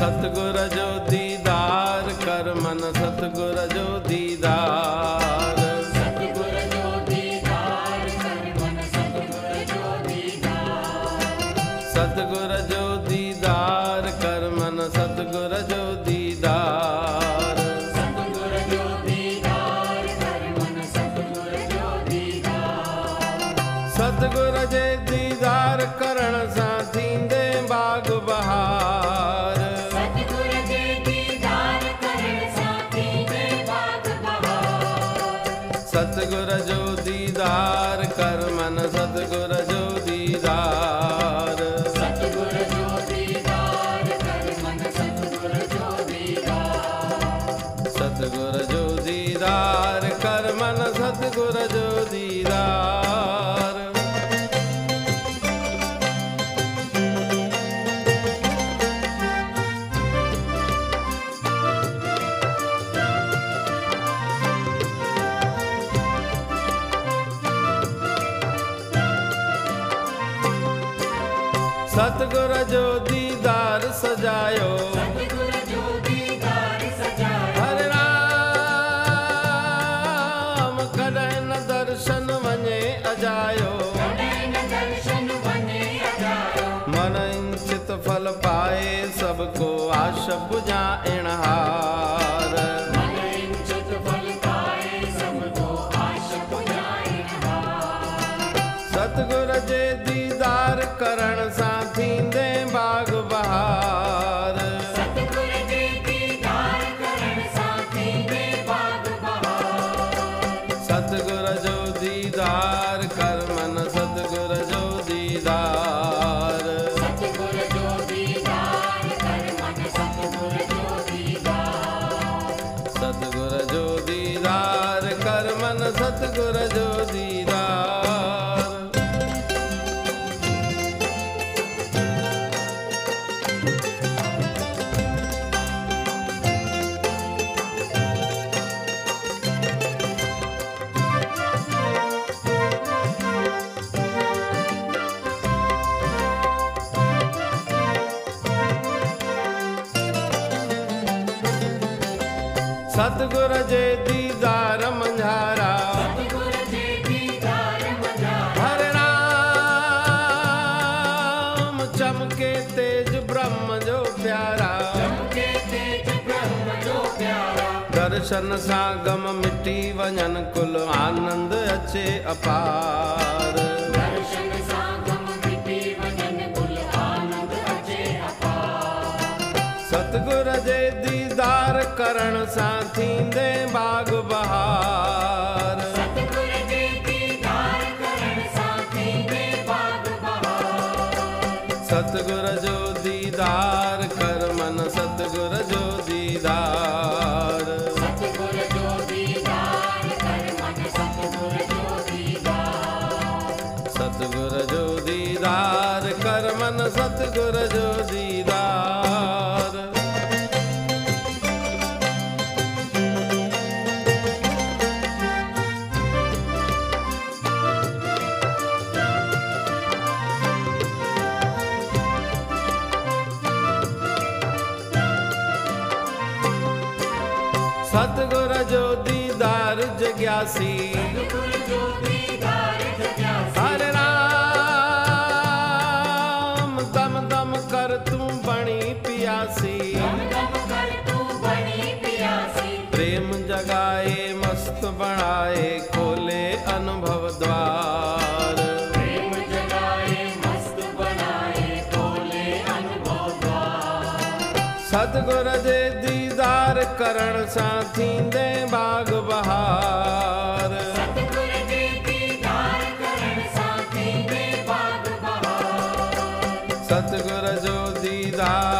सतगुर जो दीदार कर मन सतगुर जो दीदार। सतगुर जो सतगुर जो दीदार सजायो। सतगुर जो दीदार सजाया। हरे राम कॾहिं न दर्शन वञे अजायो। मन फल पाए सबको आश पुॼाइण हार मन इंचित फल पाए सबको आश पुॼाइण हार सतगुर जे दीदार करण सां दीदार कर सतगुर जे दीदार मंझारा। हरे राम चमके तेज ब्रह्म जो प्यारा। चमके तेज ब्रह्म जो प्यारा। दर्शन सां गम मिटी वञन कुल आनंद अचे अपार। दीदार करण सां थींदे बाग बहार सतगुर जे दीदार करण सां थींदे बाग बहार सतगुर जो दीदार कर मन सतगुर जो दीदार सतगुर जो दीदार कर मन सतगुर जो सतगुर जो दीदार जग्यासी हरे राम दम दम कर तू बणी पियासी। प्रेम जगाए, मस्त बनाए, खोले अनुभव द्वार। प्रेम जगाए मस्त बनाए खोले अनुभव द्वार सतगुर जे करण सां थींदे बाग बहार। सतगुर जो दीदार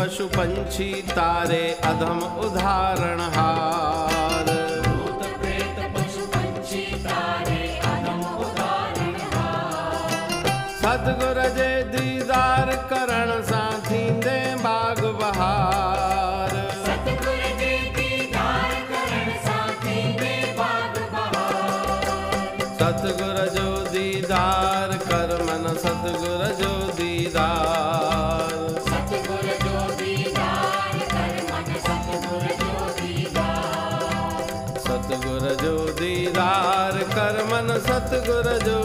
पशु पंछी तारे अधम उदाहरण हार। सतगुर जे दीदार करण सां थींदे बाग बहार। सतगुर जो दीदार कर मन सतगुर जो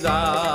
在